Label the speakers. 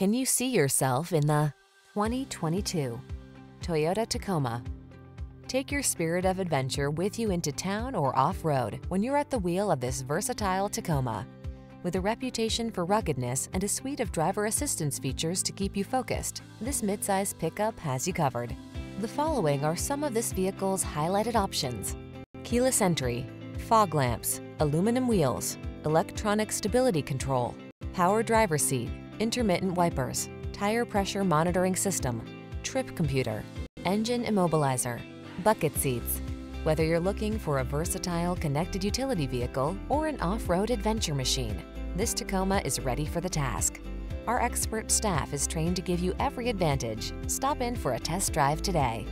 Speaker 1: Can you see yourself in the 2022 Toyota Tacoma? Take your spirit of adventure with you into town or off-road when you're at the wheel of this versatile Tacoma. With a reputation for ruggedness and a suite of driver assistance features to keep you focused, this midsize pickup has you covered. The following are some of this vehicle's highlighted options. Keyless entry, fog lamps, aluminum wheels, electronic stability control, power driver seat, intermittent wipers, tire pressure monitoring system, trip computer, engine immobilizer, bucket seats. Whether you're looking for a versatile connected utility vehicle or an off-road adventure machine, this Tacoma is ready for the task. Our expert staff is trained to give you every advantage. Stop in for a test drive today.